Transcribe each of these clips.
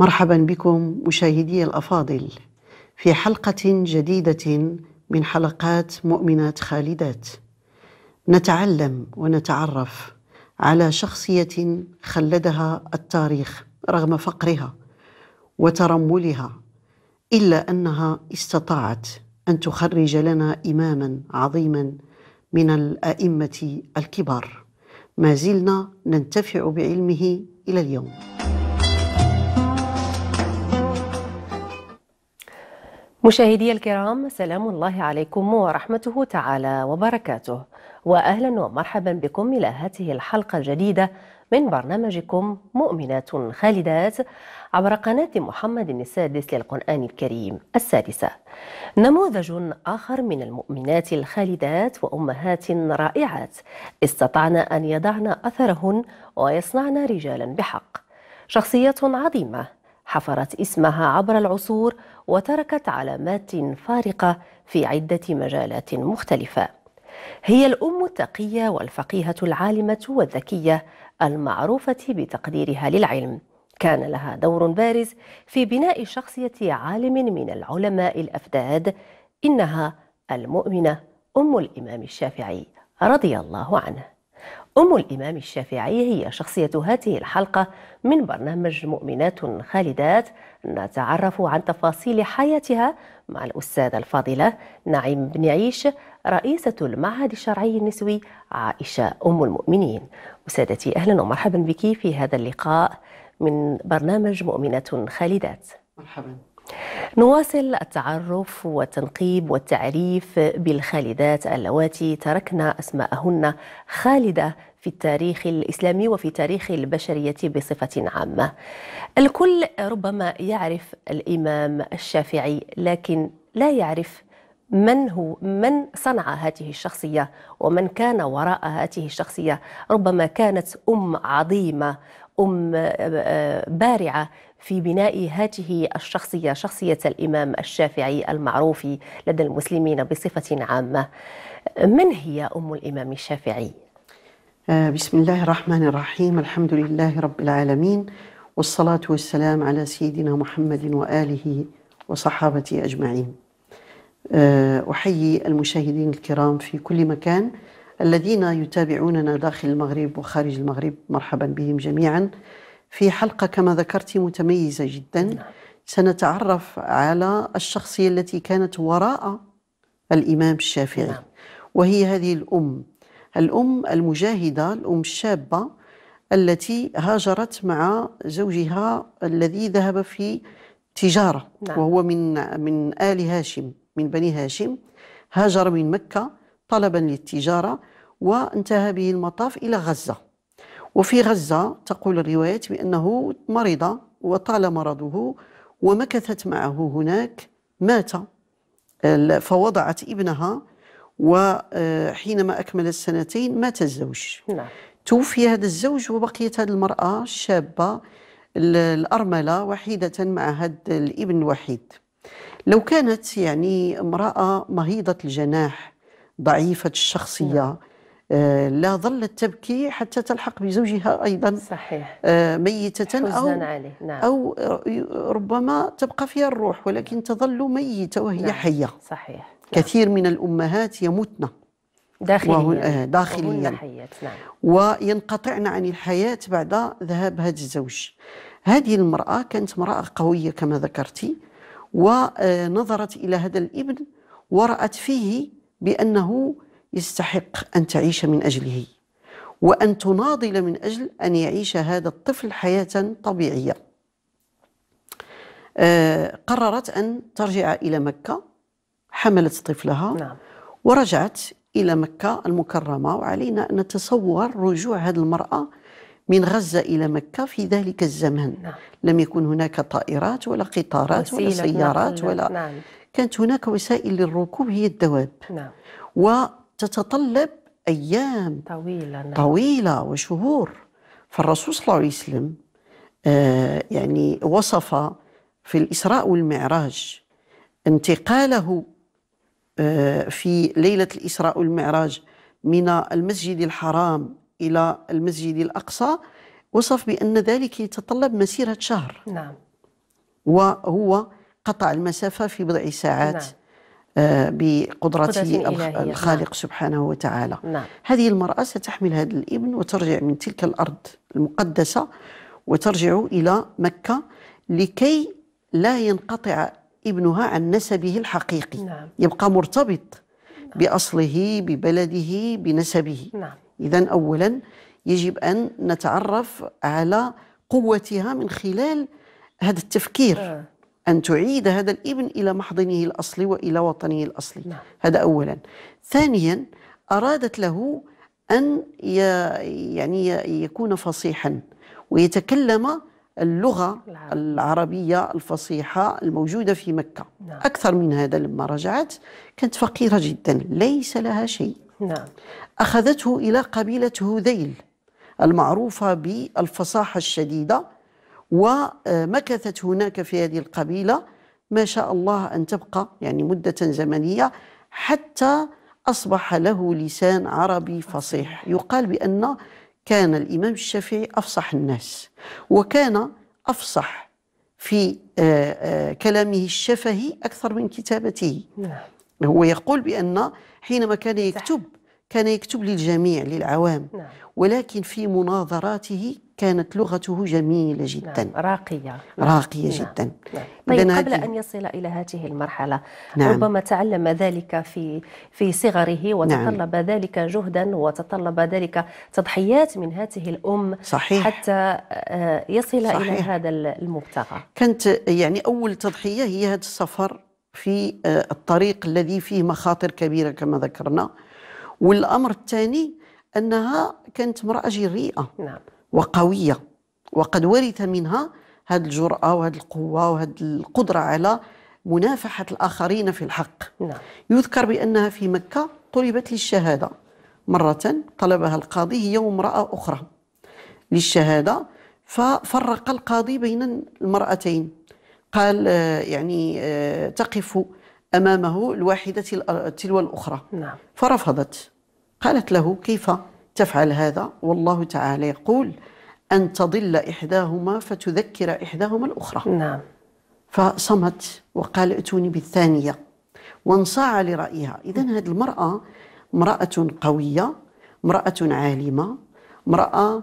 مرحبا بكم مشاهدي الأفاضل في حلقة جديدة من حلقات مؤمنات خالدات. نتعلم ونتعرف على شخصية خلدها التاريخ رغم فقرها وترملها إلا أنها استطاعت أن تخرج لنا اماما عظيما من الأئمة الكبار. ما زلنا ننتفع بعلمه إلى اليوم. مشاهدي الكرام سلام الله عليكم ورحمته تعالى وبركاته واهلا ومرحبا بكم إلى هذه الحلقة الجديدة من برنامجكم مؤمنات خالدات عبر قناة محمد السادس للقرآن الكريم السادسة. نموذج آخر من المؤمنات الخالدات وأمهات رائعات استطعن أن يضعن أثرهن ويصنعن رجالا بحق. شخصيات عظيمة حفرت اسمها عبر العصور وتركت علامات فارقة في عدة مجالات مختلفة. هي الأم التقية والفقيهة العالمة والذكية المعروفة بتقديرها للعلم. كان لها دور بارز في بناء شخصية عالم من العلماء الأفداد إنها المؤمنة أم الإمام الشافعي رضي الله عنه. أم الإمام الشافعي هي شخصية هذه الحلقة من برنامج مؤمنات خالدات نتعرف عن تفاصيل حياتها مع الأستاذة الفاضلة نعيم بن عيش رئيسة المعهد الشرعي النسوي عائشة أم المؤمنين. أستاذتي أهلا ومرحبا بك في هذا اللقاء من برنامج مؤمنات خالدات. مرحبا. نواصل التعرف والتنقيب والتعريف بالخالدات اللواتي تركن أسماءهن خالدة في التاريخ الإسلامي وفي تاريخ البشرية بصفة عامة. الكل ربما يعرف الإمام الشافعي لكن لا يعرف من هو من صنع هذه الشخصية ومن كان وراء هذه الشخصية ربما كانت أم عظيمة أم بارعة في بناء هذه الشخصية شخصية الإمام الشافعي المعروف لدى المسلمين بصفة عامة. من هي أم الإمام الشافعي؟ بسم الله الرحمن الرحيم. الحمد لله رب العالمين والصلاة والسلام على سيدنا محمد وآله وصحابته أجمعين. أحيي المشاهدين الكرام في كل مكان الذين يتابعوننا داخل المغرب وخارج المغرب مرحبا بهم جميعا. في حلقة كما ذكرت متميزة جدا. سنتعرف على الشخصية التي كانت وراء الإمام الشافعي وهي هذه الأم. الأم المجاهدة الأم الشابة التي هاجرت مع زوجها الذي ذهب في تجارة نعم. وهو من من آل هاشم من بني هاشم. هاجر من مكة طلبا للتجارة. وانتهى به المطاف إلى غزة. وفي غزة تقول الروايات بأنه مرض وطال مرضه ومكثت معه هناك مات. فوضعت ابنها وحينما أكمل السنتين مات الزوج. نعم. توفي هذا الزوج وبقيت هذه المرأة الشابه الأرملة وحيدة مع هذا الابن الوحيد. لو كانت يعني امرأة مهيضة الجناح ضعيفة الشخصية نعم. آه، لا ظلت تبكي حتى تلحق بزوجها أيضا. صحيح. آه، ميتة حزنا أو عليه. نعم. أو ربما تبقى فيها الروح ولكن تظل ميتة وهي نعم. حية. صحيح. كثير من الأمهات يموتن. داخليا. آه، داخلياً. نعم. وينقطعن عن الحياة بعد ذهاب هذا الزوج. هذه المرأة كانت امرأة قوية كما ذكرتي ونظرت إلى هذا الابن ورأت فيه بأنه يستحق أن تعيش من أجله وأن تناضل من أجل أن يعيش هذا الطفل حياة طبيعية. آه، قررت أن ترجع إلى مكة حملت طفلها نعم. ورجعت إلى مكة المكرمة وعلينا أن نتصور رجوع هذه المرأة من غزة إلى مكة في ذلك الزمان نعم. لم يكن هناك طائرات ولا قطارات ولا سيارات نقل. ولا نعم. كانت هناك وسائل للركوب هي الدواب. نعم. وتتطلب أيام طويلة نعم. طويلة وشهور. فالرسول صلى الله عليه وسلم آه، يعني وصف في الإسراء والمعراج انتقاله آه، في ليلة الإسراء والمعراج من المسجد الحرام إلى المسجد الأقصى وصف بأن ذلك يتطلب مسيرة شهر. نعم. وهو قطع المسافة في بضع ساعات. نعم. بقدرة قدرة إلهية. الخالق نعم. سبحانه وتعالى. نعم. هذه المرأة ستحمل هذا الإبن وترجع من تلك الأرض المقدسة وترجع إلى مكة لكي لا ينقطع إبنها عن نسبه الحقيقي. نعم. يبقى مرتبط بأصله ببلده بنسبه. نعم. إذا أولا يجب أن نتعرف على قوتها من خلال هذا التفكير. آه. أن تعيد هذا الإبن إلى محضنه الأصلي وإلى وطنه الأصلي نعم. هذا أولا ثانيا أرادت له أن ي- يعني يكون فصيحا ويتكلم اللغة العرب. العربية الفصيحة الموجودة في مكة نعم. أكثر من هذا لما رجعت كانت فقيرة جدا ليس لها شيء نعم أخذته إلى قبيلة هذيل المعروفة بالفصاحة الشديدة ومكثت هناك في هذه القبيلة ما شاء الله أن تبقى يعني مدة زمنية حتى أصبح له لسان عربي فصيح. يقال بأن كان الإمام الشافعي أفصح الناس وكان أفصح في آه، آه، كلامه الشفهي أكثر من كتابته. نعم. هو يقول بأن حينما كان يكتب كان يكتب للجميع للعوام. نعم. ولكن في مناظراته كانت لغته جميلة جدا نعم راقية راقية نعم. جدا نعم. طيب قبل هذه- أن يصل إلى هذه المرحلة نعم. ربما تعلم ذلك في في صغره وتطلب ذلك جهدا وتطلب ذلك تضحيات من هذه الأم صحيح حتى آه، يصل إلى صحيح. هذا المبتغى كانت يعني أول تضحية هي هذا السفر في آه، الطريق الذي فيه مخاطر كبيرة كما ذكرنا والأمر الثاني أنها كانت امرأة جريئة نعم وقوية وقد ورث منها هذه الجرأة وهذه القوة وهذه القدرة على منافحة الآخرين في الحق. نعم. يذكر بأنها في مكة طلبت للشهادة. مرة طلبها القاضي هي وامرأة أخرى. للشهادة ففرق القاضي بين المرأتين. قال آه، يعني آه، تقف أمامه الواحدة تل- تلو الأخرى. نعم. فرفضت. قالت له كيف؟ تفعل هذا؟ والله تعالى يقول أن تضل إحداهما فتذكر إحداهما الأخرى. نعم. فصمت وقال ائتوني بالثانية وانصاع لرأيها. إذا هذه المرأة امرأة قوية امرأة عالمة امرأة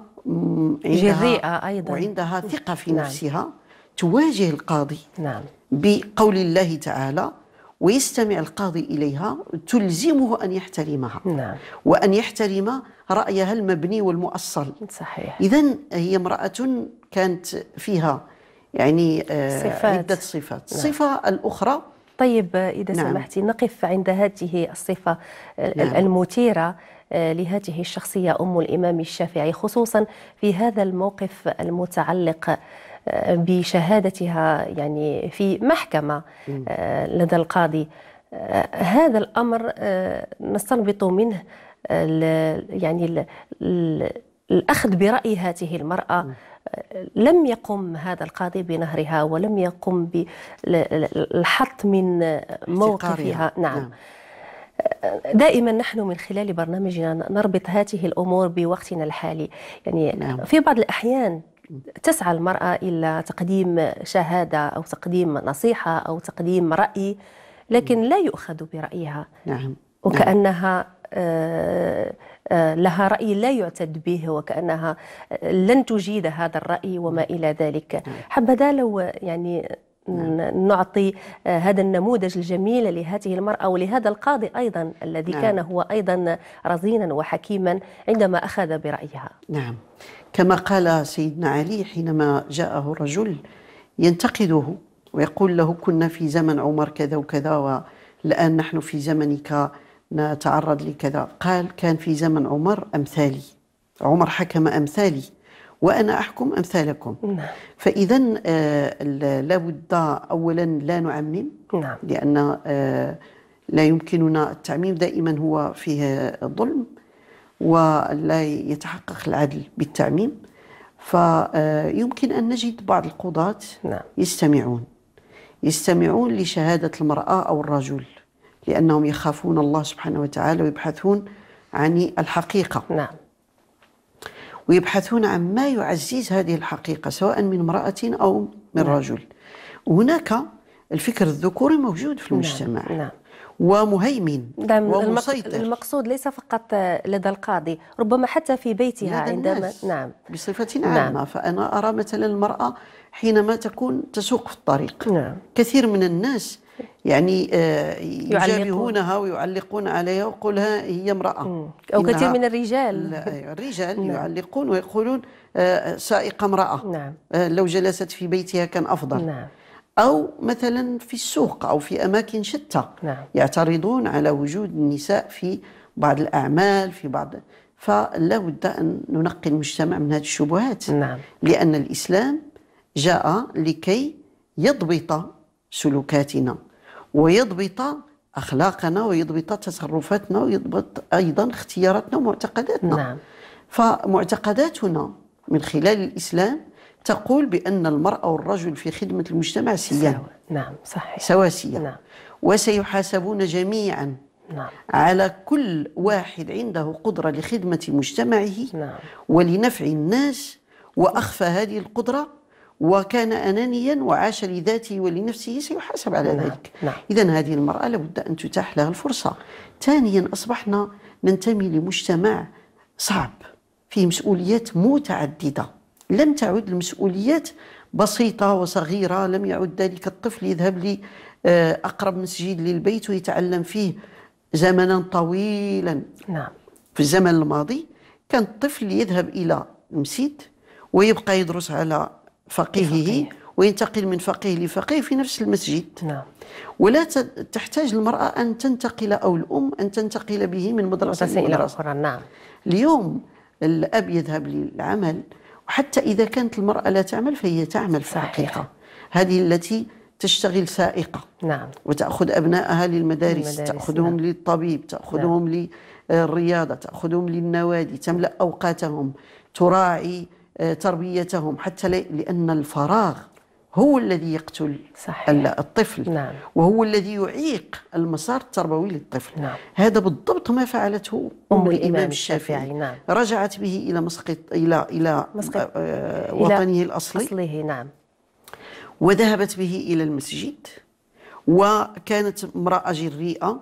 جريئة أيضا. وعندها ثقة في نعم. نفسها تواجه القاضي نعم. بقول الله تعالى ويستمع القاضي إليها تلزمه أن يحترمها. نعم. وأن يحترم رأيها المبني والمؤصل. صحيح. إذا هي امرأة كانت فيها يعني آه، صفات. عدة صفات. الصفة الأخرى؟ طيب إذا نعم. سمحتي نقف عند هذه الصفة ال- نعم. المثيرة آه، لهذه الشخصية أم الإمام الشافعي خصوصا في هذا الموقف المتعلق آه، بشهادتها يعني في محكمة لدى القاضي. هذا الأمر نستنبط منه يعني ال- ال- الأخذ برأي هذه المرأة لم يقم هذا القاضي بنهرها ولم يقم بالحط من موقفها. احتقارها. نعم. دائما نحن من خلال برنامجنا نربط هذه الأمور بوقتنا الحالي. يعني نعم. في بعض الأحيان تسعى المرأة إلى تقديم شهادة أو تقديم نصيحة أو تقديم رأي لكن لا يؤخذ برأيها. نعم. وكأنها آه، آه، لها رأي لا يعتد به وكأنها آه، لن تجيد هذا الرأي وما إلى ذلك. حبذا لو يعني ن- نعطي آه، هذا النموذج الجميل لهذه المرأة ولهذا القاضي أيضا الذي نعم. كان هو أيضا رزينا وحكيما عندما أخذ برأيها. نعم. كما قال سيدنا علي حينما جاءه رجل ينتقده ويقول له كنا في زمن عمر كذا وكذا والآن نحن في زمنك نتعرض لكذا. قال كان في زمن عمر أمثالي. عمر حكم أمثالي. وأنا أحكم أمثالكم. نعم. فإذا آه، لابد أولا لا نعمم. نعم. لأن آه، لا يمكننا التعميم. دائما هو فيه ظلم ولا يتحقق العدل بالتعميم. فيمكن أن نجد بعض القضاة نعم. يستمعون. يستمعون لشهادة المرأة أو الرجل. لأنهم يخافون الله سبحانه وتعالى ويبحثون عن الحقيقة. نعم. ويبحثون عن ما يعزز هذه الحقيقة سواء من امرأة أو من رجل. هناك الفكر الذكوري موجود في المجتمع. نعم, نعم. ومهيمن نعم ومسيطر. المقصود ليس فقط لدى القاضي ربما حتى في بيتها عندما نعم. بصفة عامة نعم. فأنا أرى مثلا المرأة حينما تكون تسوق في الطريق. نعم. كثير من الناس يعني آه، يجابهونها ويعلقون عليها ويقولها هي امرأة أو كثير من الرجال أيوة، الرجال نعم. يعلقون ويقولون آه، سائقة امرأة نعم. آه، لو جلست في بيتها كان أفضل نعم. أو مثلا في السوق أو في أماكن شتى نعم. يعترضون على وجود النساء في بعض الأعمال في بعض فلا بد أن ننقي المجتمع من هذه الشبهات نعم. لأن الإسلام جاء لكي يضبط سلوكاتنا ويضبط أخلاقنا ويضبط تصرفاتنا ويضبط أيضا اختياراتنا ومعتقداتنا نعم. فمعتقداتنا من خلال الإسلام تقول بأن المرأة والرجل في خدمة المجتمع سيان نعم صحيح سواسية نعم. وسيحاسبون جميعا نعم. على كل واحد عنده قدرة لخدمة مجتمعه نعم. ولنفع الناس وأخفى هذه القدرة وكان أنانيا وعاش لذاته ولنفسه سيحاسب على نعم. ذلك نعم. إذا هذه المرأة لابد أن تتاح لها الفرصة ثانيا أصبحنا ننتمي لمجتمع صعب فيه مسؤوليات متعددة لم تعد المسؤوليات بسيطة وصغيرة لم يعد ذلك الطفل يذهب لأقرب مسجد للبيت ويتعلم فيه زمنا طويلا نعم. في الزمن الماضي كان الطفل يذهب إلى المسجد ويبقى يدرس على فقيهه وينتقل من فقيه لفقيه في نفس المسجد. نعم. ولا تحتاج المرأة أن تنتقل أو الأم أن تنتقل به من مدرسة إلى مدرسة أخرى. نعم. اليوم الأب يذهب للعمل وحتى إذا كانت المرأة لا تعمل فهي تعمل في الحقيقة هذه التي تشتغل سائقة. نعم. وتأخذ أبنائها للمدارس المدارس تأخذهم نعم. للطبيب تأخذهم نعم. للرياضة تأخذهم للنوادي تملأ أوقاتهم تراعي تربيتهم حتى لأن الفراغ هو الذي يقتل صحيح. الطفل نعم. وهو الذي يعيق المسار التربوي للطفل نعم. هذا بالضبط ما فعلته أم الإمام الشافعي نعم. رجعت به إلى مسقط إلى إلى مسقط. آه وطنه الأصلي أصله نعم وذهبت به إلى المسجد وكانت امرأة جريئة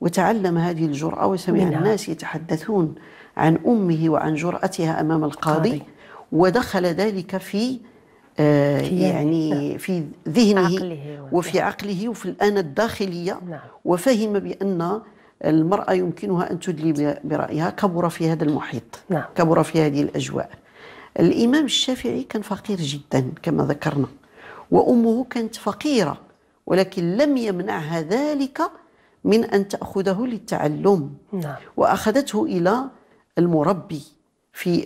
وتعلم هذه الجرأة وسمع. الناس يتحدثون عن أمه وعن جرأتها أمام القاضي قاضي. ودخل ذلك في آه يعني في ذهنه عقله وفي عقله وفي الآن الداخلية. نعم. وفهم بأن المرأة يمكنها أن تدلي برأيها. كبر في هذا المحيط. نعم. كبر في هذه الأجواء. الإمام الشافعي كان فقير جدا كما ذكرنا. وأمه كانت فقيرة. ولكن لم يمنعها ذلك من أن تأخذه للتعلم. نعم. وأخذته إلى المربي. في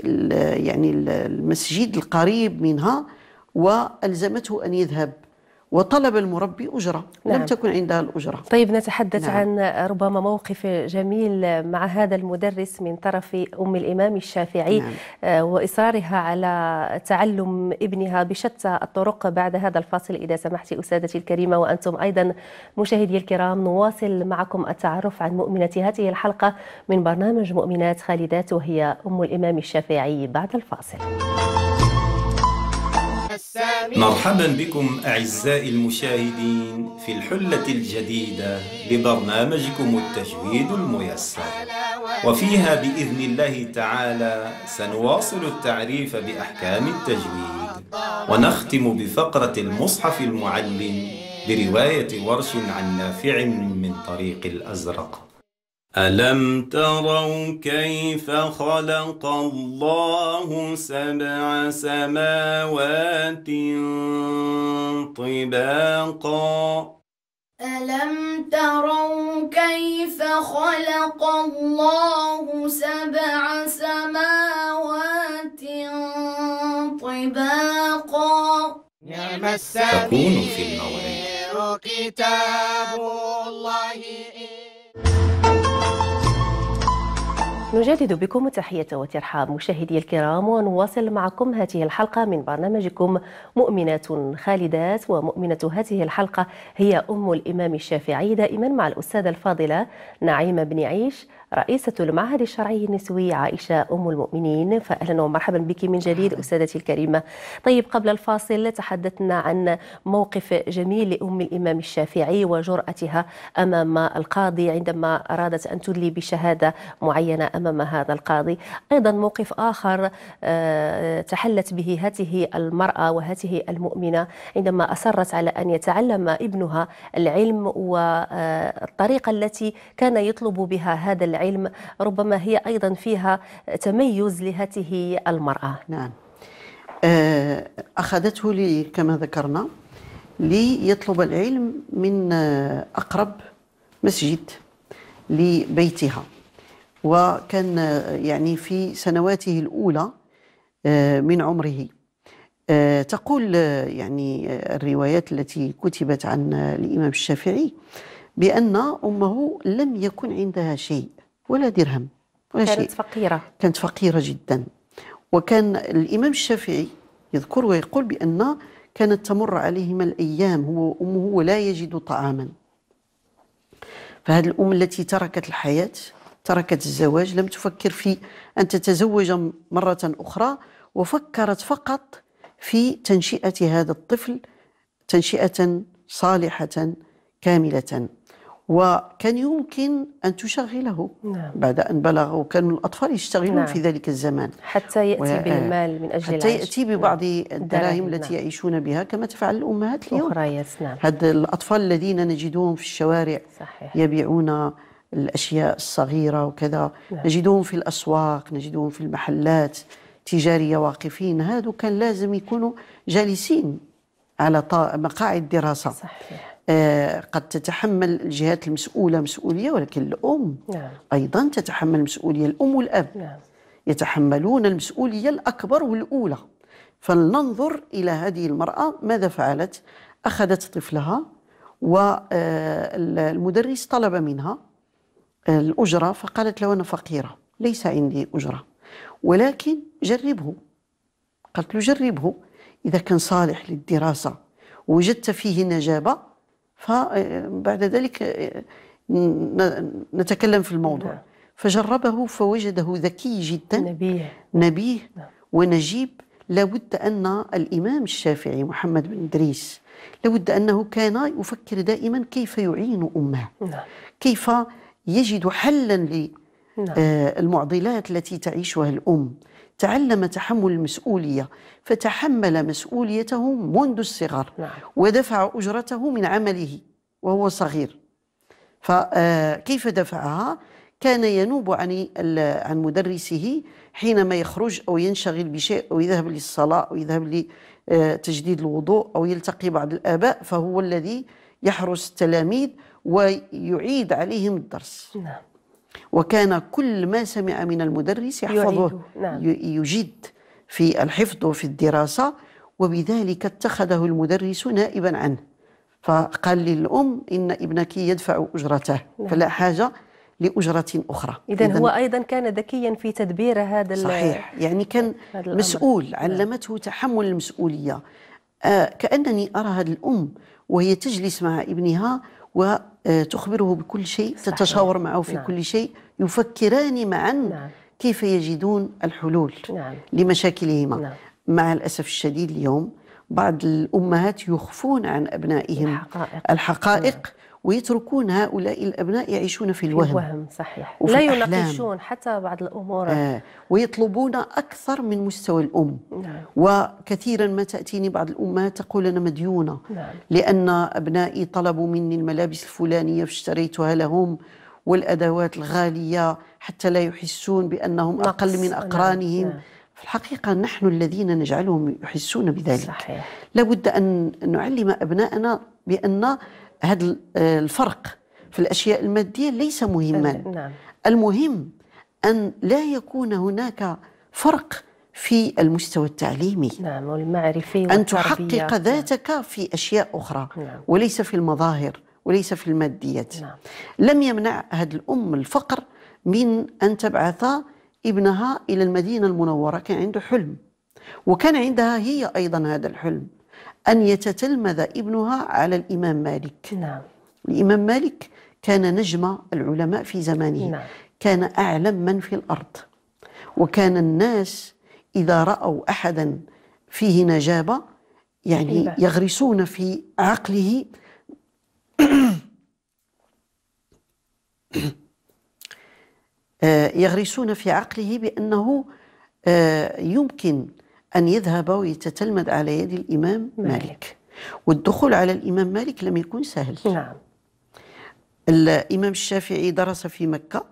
يعني المسجد القريب منها وألزمته أن يذهب. وطلب المربي أجرة نعم. لم تكن عندها الأجرة طيب نتحدث نعم. عن ربما موقف جميل مع هذا المدرس من طرف أم الإمام الشافعي نعم. آه، وإصرارها على تعلم ابنها بشتى الطرق بعد هذا الفاصل إذا سمحت أسادتي الكريمة وأنتم أيضا مشاهدي الكرام نواصل معكم التعرف عن مؤمنة هذه الحلقة من برنامج مؤمنات خالدات وهي أم الإمام الشافعي بعد الفاصل مرحبا بكم أعزائي المشاهدين في الحلة الجديدة لبرنامجكم التجويد الميسر. وفيها بإذن الله تعالى سنواصل التعريف بأحكام التجويد ونختم بفقرة المصحف المعلم برواية ورش عن نافع من طريق الأزرق. ألم تروا كيف خلق الله سبع سماوات طباقا؟ ألم تروا كيف خلق الله سبع سماوات طباقا؟ نعم تكون في الموعد كتاب الله نجدد بكم التحية والترحاب مشاهدي الكرام ونواصل معكم هذه الحلقة من برنامجكم مؤمنات خالدات ومؤمنة هذه الحلقة هي أم الإمام الشافعي دائما مع الأستاذة الفاضلة نعيمة بن عيش. رئيسة المعهد الشرعي النسوي عائشة أم المؤمنين فأهلا ومرحبا بك من جديد أستاذتي الكريمة. طيب قبل الفاصل تحدثنا عن موقف جميل لأم الإمام الشافعي وجرأتها أمام القاضي عندما أرادت أن تدلي بشهادة معينة أمام هذا القاضي. أيضا موقف آخر آه، تحلت به هذه المرأة وهذه المؤمنة عندما أصرت على أن يتعلم ابنها العلم والطريقة التي كان يطلب بها هذا العلم. ربما هي أيضا فيها تميز لهذه المرأة. نعم. آه، أخذته لي كما ذكرنا ليطلب العلم من آه، أقرب مسجد لبيتها. وكان آه، يعني في سنواته الأولى من عمره. تقول يعني الروايات التي كتبت عن الإمام الشافعي بأن أمه لم يكن عندها شيء. ولا درهم ولا شيء. كانت فقيرة. كانت فقيرة جدا. وكان الإمام الشافعي يذكر ويقول بأن كانت تمر عليهما الأيام هو وأمه ولا يجد طعاما. فهذه الأم التي تركت الحياة تركت الزواج لم تفكر في أن تتزوج مرة أخرى وفكرت فقط في تنشئة هذا الطفل تنشئة صالحة كاملة. وكان يمكن أن تشغله نعم. بعد أن بلغ وكانوا الأطفال يشتغلون نعم. في ذلك الزمان حتى يأتي و- بالمال من أجل حتى العيش يأتي ببعض نعم. الدراهم التي نعم. يعيشون بها كما تفعل الأمهات اليوم أخريات نعم هاد الأطفال الذين نجدهم في الشوارع صحيح يبيعون الأشياء الصغيرة وكذا نعم. نجدهم في الأسواق نجدهم في المحلات تجارية واقفين هادو كان لازم يكونوا جالسين على مقاعد دراسة صحيح قد تتحمل الجهات المسؤولة مسؤولية ولكن الأم نعم. أيضا تتحمل مسؤولية الأم والأب نعم. يتحملون المسؤولية الأكبر والأولى. فلننظر إلى هذه المرأة ماذا فعلت. أخذت طفلها والمدرس طلب منها الأجرة فقالت له أنا فقيرة ليس عندي أجرة. ولكن جربه. قالت له جربه. إذا كان صالح للدراسة وجدت فيه نجابة فبعد ذلك ن- نتكلم في الموضوع. نعم. فجربه فوجده ذكي جدا نبيه. نبيه نعم. ونجيب. لابد أن الإمام الشافعي محمد بن إدريس لابد أنه كان يفكر دائما كيف يعين أمه. نعم. كيف يجد حلا نعم. للمعضلات التي تعيشها الأم. تعلم تحمل المسؤولية فتحمل مسؤوليته منذ الصغر نعم. ودفع أجرته من عمله وهو صغير. فكيف دفعها؟ كان ينوب عن عن مدرسه حينما يخرج أو ينشغل بشيء أو يذهب للصلاة أو يذهب لتجديد الوضوء أو يلتقي بعض الآباء فهو الذي يحرس التلاميذ ويعيد عليهم الدرس. نعم. وكان كل ما سمع من المدرس يحفظه نعم. يجد في الحفظ وفي الدراسة وبذلك اتخذه المدرس نائبا عنه. فقال للأم إن ابنك يدفع أجرته. نعم. فلا حاجة لأجرة أخرى. إذا هو أيضا كان ذكيا في تدبير هذا صحيح. يعني كان الأمر. مسؤول علمته تحمل المسؤولية. آه كأنني أرى هذه الأم وهي تجلس مع ابنها وتخبره بكل شيء صحيح. تتشاور معه في نعم. كل شيء يفكران معا نعم. كيف يجدون الحلول نعم لمشاكلهما نعم. مع الأسف الشديد اليوم بعض الأمهات يخفون عن أبنائهم الحقائق. الحقائق ويتركون هؤلاء الأبناء يعيشون في الوهم. الوهم صحيح. وفي لا. يناقشون حتى بعض الأمور. آه ويطلبون أكثر من مستوى الأم. نعم. وكثيرا ما تأتيني بعض الأمهات تقول أنا مديونة نعم. لأن أبنائي طلبوا مني الملابس الفلانية فاشتريتها لهم والأدوات الغالية حتى لا يحسون بأنهم نقص. أقل من نعم، أقرانهم. نعم. في الحقيقة نحن الذين نجعلهم يحسون بذلك. صحيح. لابد أن نعلم أبنائنا بأن هذا آه، الفرق في الأشياء المادية ليس مهما. نعم. المهم أن لا يكون هناك فرق في المستوى التعليمي. نعم والمعرفي أن. تحقق ذاتك في أشياء أخرى نعم. وليس في المظاهر وليس في الماديات. نعم. لم يمنع هذه الأم الفقر من أن تبعث ابنها إلى المدينة المنورة كان عنده حلم. وكان عندها هي أيضا هذا الحلم. أن يتتلمذ ابنها على الإمام مالك. نعم. الإمام مالك كان نجم العلماء في زمانه. نعم. كان أعلم من في الأرض. وكان الناس إذا رأوا أحدا فيه نجابة يعني هيبة. يغرسون في عقله. آه، يغرسون في عقله بأنه آه، يمكن أن يذهب ويتتلمذ على يد الإمام مالك. مالك. والدخول على الإمام مالك لم يكن سهل. نعم. الإمام الشافعي درس في مكة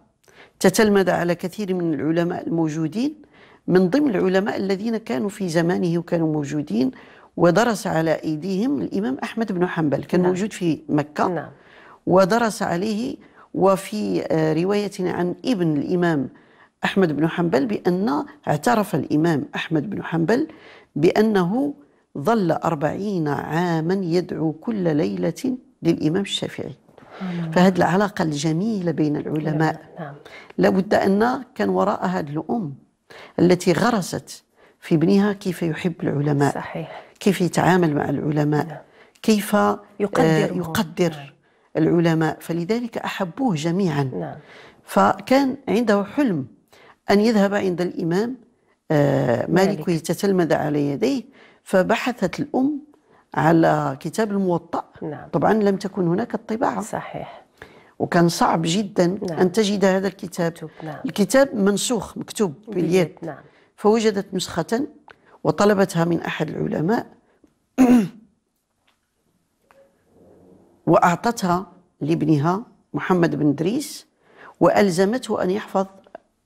تتلمذ على كثير من العلماء الموجودين من ضمن العلماء الذين كانوا في زمانه وكانوا موجودين ودرس على أيديهم الإمام أحمد بن حنبل كان نعم. موجود في مكة. نعم. ودرس عليه وفي آه، رواية عن ابن الإمام أحمد بن حنبل بأن اعترف الإمام أحمد بن حنبل بأنه ظل أربعين عاما يدعو كل ليلة للإمام الشافعي. فهذه العلاقة الجميلة بين العلماء. نعم. لابد أن كان وراء هذه الأم التي غرست في ابنها كيف يحب العلماء صحيح. كيف يتعامل مع العلماء كيف آه، يقدرهم. يقدر العلماء. فلذلك أحبوه جميعا. نعم. فكان عنده حلم أن يذهب عند الإمام آه، مالك. ويتتلمذ على يديه فبحثت الأم على كتاب الموطأ. نعم. طبعا لم تكن هناك الطباعة. صحيح. وكان صعب جدا نعم. أن تجد هذا الكتاب. نعم. الكتاب منسوخ مكتوب باليد نعم. فوجدت نسخة وطلبتها من أحد العلماء. وأعطتها لابنها محمد بن دريس وألزمته أن يحفظ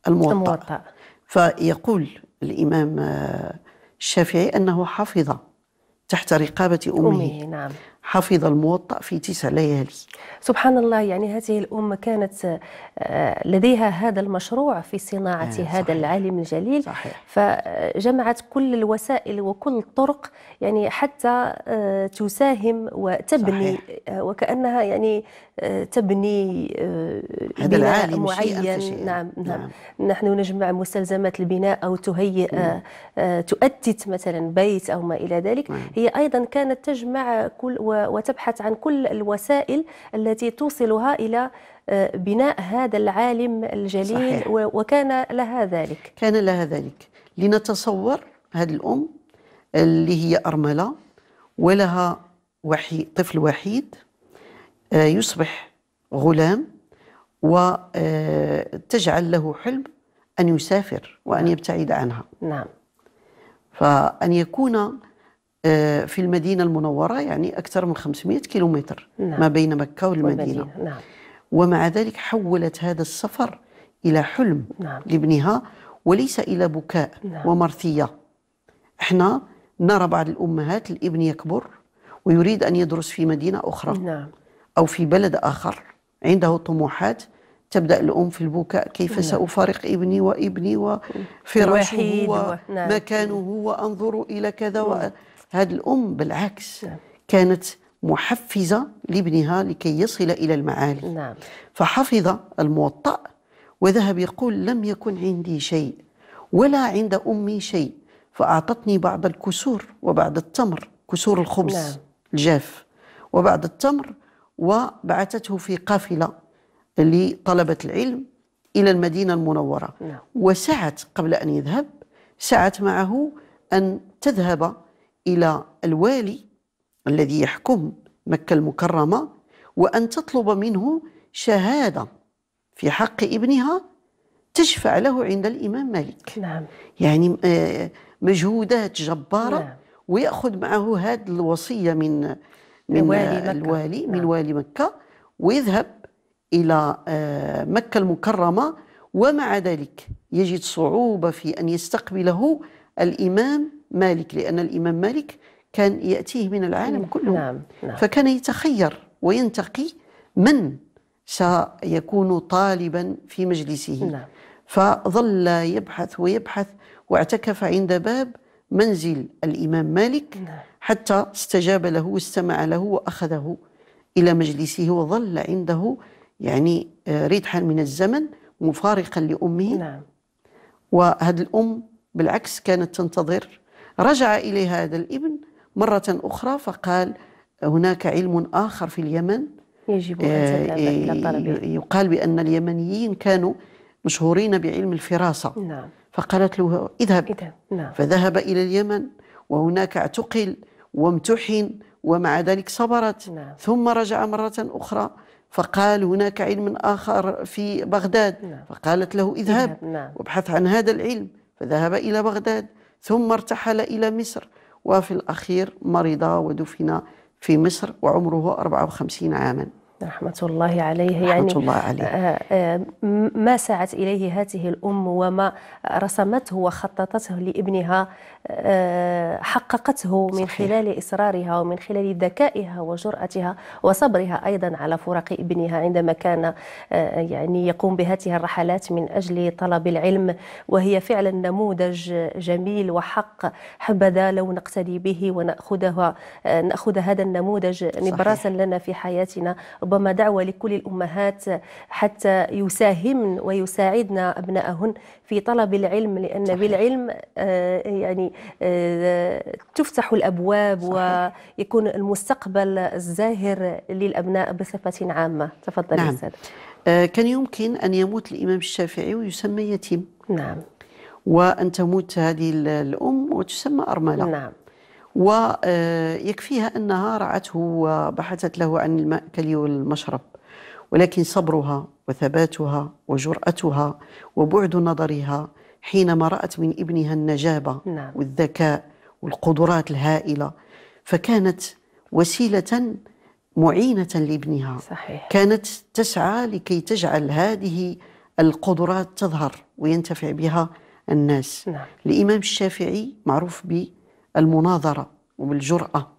الموطأ. الموطأ. فيقول الإمام آه، الشافعي أنه حفظ تحت رقابة أمه. أمه نعم. حفظ الموطأ في تسع ليالي سبحان الله يعني هذه الأم كانت آه، لديها هذا المشروع في صناعة آه، هذا صحيح. العالم الجليل صحيح. فجمعت كل الوسائل وكل الطرق يعني حتى آه، تساهم وتبني صحيح. آه، وكأنها يعني تبني هذا بناء معين فشيئاً. نعم نعم نعم. نحن نجمع مستلزمات البناء أو تهيئ آه، تؤتت مثلا بيت أو ما إلى ذلك نعم. هي أيضا كانت تجمع كل و- وتبحث عن كل الوسائل التي توصلها إلى آه، بناء هذا العالم الجليل صحيح. وكان لها ذلك. كان لها ذلك. لنتصور هذه الأم اللي هي أرملة ولها وحي طفل وحيد آه، يصبح غلام وتجعل له حلم أن يسافر وأن يبتعد عنها. نعم. فأن يكون آه، في المدينة المنورة يعني أكثر من 500 كيلومتر نعم. ما بين مكة والمدينة والمدينة نعم ومع ذلك حولت هذا السفر إلى حلم نعم. لابنها وليس إلى بكاء نعم. ومرثية إحنا نرى بعض الأمهات الابن يكبر ويريد أن يدرس في مدينة أخرى نعم أو في بلد آخر عنده طموحات تبدأ الأم في البكاء كيف سأفارق ابني وابني وفراشه وحيد و- نعم. ومكانه وأنظر إلى كذا و... هذه الأم بالعكس نعم. كانت محفزة لابنها لكي يصل إلى المعالي نعم فحفظ الموطأ وذهب يقول لم يكن عندي شيء ولا عند أمي شيء فأعطتني بعض الكسور وبعض التمر كسور الخبز نعم. الجاف وبعض التمر وبعثته في قافلة لطلبة العلم إلى المدينة المنورة نعم. وسعت قبل أن يذهب سعت معه أن تذهب إلى الوالي الذي يحكم مكة المكرمة وأن تطلب منه شهادة في حق ابنها تشفع له عند الإمام مالك نعم يعني آه، مجهودات جبارة نعم. ويأخذ معه هذه الوصية من من والي مكة. الوالي من نعم. والي مكة ويذهب إلى آه، مكة المكرمة ومع ذلك يجد صعوبة في أن يستقبله الإمام مالك لأن الإمام مالك كان يأتيه من العالم كله. نعم نعم. فكان يتخير وينتقي من سيكون طالبا في مجلسه. نعم. فظل يبحث ويبحث واعتكف عند باب منزل الإمام مالك نعم. حتى استجاب له واستمع له وأخذه إلى مجلسه وظل عنده يعني آه، ردحا من الزمن مفارقا لأمه. نعم. وهذه الأم بالعكس كانت تنتظر رجع إليها هذا الابن مرة أخرى فقال هناك علم آخر في اليمن. يجب أن آه، إلى ي- يقال بأن اليمنيين كانوا مشهورين بعلم الفراسة. نعم. فقالت له اذهب. إذا نعم. فذهب إلى اليمن وهناك اعتقل وامتحن ومع ذلك صبرت. نعم. ثم رجع مرة أخرى فقال هناك علم آخر في بغداد. نعم. فقالت له اذهب اذهب، نعم. وابحث عن هذا العلم. فذهب إلى بغداد. ثم ارتحل إلى مصر وفي الأخير مرض ودفن في مصر وعمره 54 عاما رحمة الله عليه رحمة يعني الله عليه. آه، آه، ما سعت إليه هذه الأم وما رسمته وخططته لابنها حققته من. خلال إصرارها ومن خلال ذكائها وجرأتها وصبرها أيضا على فراق ابنها عندما كان آه، يعني يقوم بهذه الرحلات من أجل طلب العلم وهي فعلا نموذج جميل وحق. حبذا لو نقتدي به ونأخذها آه، نأخذ هذا النموذج نبراسا لنا في حياتنا. ربما دعوة لكل الأمهات حتى يساهمن ويساعدن أبنائهن في طلب العلم لأن صحيح. بالعلم آه، يعني آه، تفتح الأبواب ويكون المستقبل الزاهر للأبناء بصفة عامة. تفضل نعم. أستاذ آه، كان يمكن أن يموت الإمام الشافعي ويسمى يتيم. نعم. وأن تموت هذه ال- الأم وتسمى أرملة. نعم. ويكفيها أنها رعته وبحثت له عن المأكل والمشرب. ولكن صبرها وثباتها وجرأتها وبعد نظرها حينما رأت من ابنها النجابة نعم. والذكاء والقدرات الهائلة فكانت وسيلة معينة لابنها صحيح كانت تسعى لكي تجعل هذه القدرات تظهر وينتفع بها الناس نعم. الإمام الشافعي معروف بالمناظرة وبالجرأة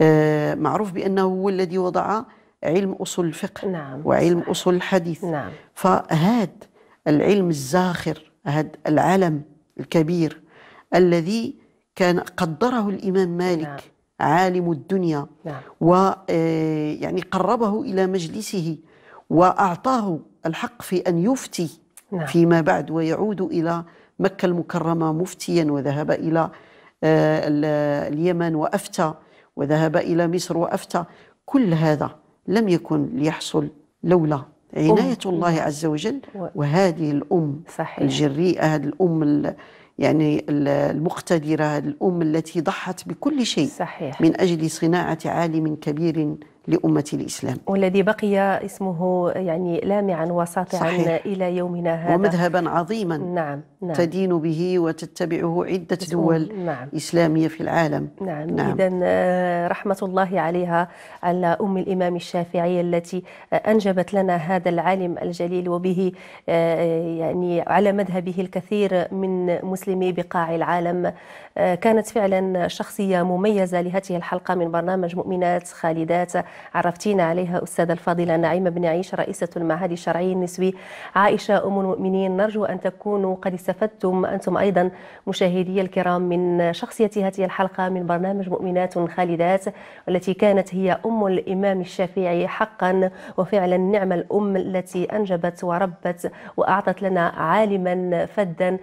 آه، معروف بأنه هو الذي وضع علم أصول الفقه نعم، وعلم صحيح. أصول الحديث نعم. فهاد العلم الزاخر هذا العلم الكبير الذي كان قدره الإمام مالك نعم. عالم الدنيا نعم. ويعني قربه إلى مجلسه وأعطاه الحق في أن يفتي نعم. فيما بعد ويعود إلى مكة المكرمة مفتيا وذهب إلى آه، ال- اليمن وأفتى وذهب إلى مصر وأفتى كل هذا لم يكن ليحصل لولا عناية الله عز وجل وهذه الأم صحيح. الجريئة هذه الأم ال- يعني ال- المقتدرة الأم التي ضحت بكل شيء صحيح من أجل صناعة عالم كبير لأمة الإسلام. والذي بقي اسمه يعني لامعا وساطعا صحيح. إلى يومنا هذا. ومذهبا عظيما. نعم نعم. تدين به وتتبعه عدة دول نعم. إسلامية في العالم. نعم, نعم. إذا رحمة الله عليها على أم الإمام الشافعي التي آه، أنجبت لنا هذا العالم الجليل وبه آه، يعني على مذهبه الكثير من مسلمي بقاع العالم. آه، كانت فعلا شخصية مميزة لهذه الحلقة من برنامج مؤمنات خالدات. عرفتينا عليها أستاذة الفاضلة نعيمة بن عيش رئيسة المعهد الشرعي النسوي عائشة أم المؤمنين. نرجو أن تكونوا قد استفدتم أنتم أيضا مشاهدي الكرام من شخصية هذه الحلقة من برنامج مؤمنات خالدات والتي كانت هي أم الإمام الشافعي حقا وفعلا نعم الأم التي أنجبت وربت وأعطت لنا عالما فدا.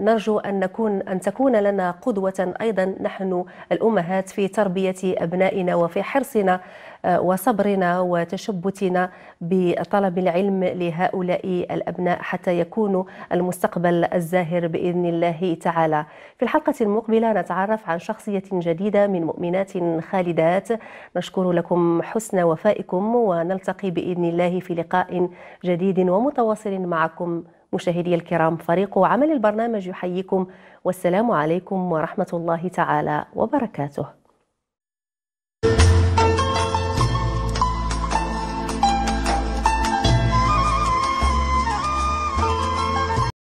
نرجو أن نكون أن تكون لنا قدوة أيضا. نحن الأمهات في تربية أبنائنا وفي حرصنا آه، وصبرنا وتشبتنا بطلب العلم لهؤلاء الأبناء حتى يكونوا المستقبل الزاهر بإذن الله تعالى. في الحلقة المقبلة نتعرف عن شخصية جديدة من مؤمنات خالدات. نشكر لكم حسن وفائكم ونلتقي بإذن الله في لقاء جديد ومتواصل معكم. مشاهدي الكرام فريق عمل البرنامج يحييكم والسلام عليكم ورحمة الله تعالى وبركاته.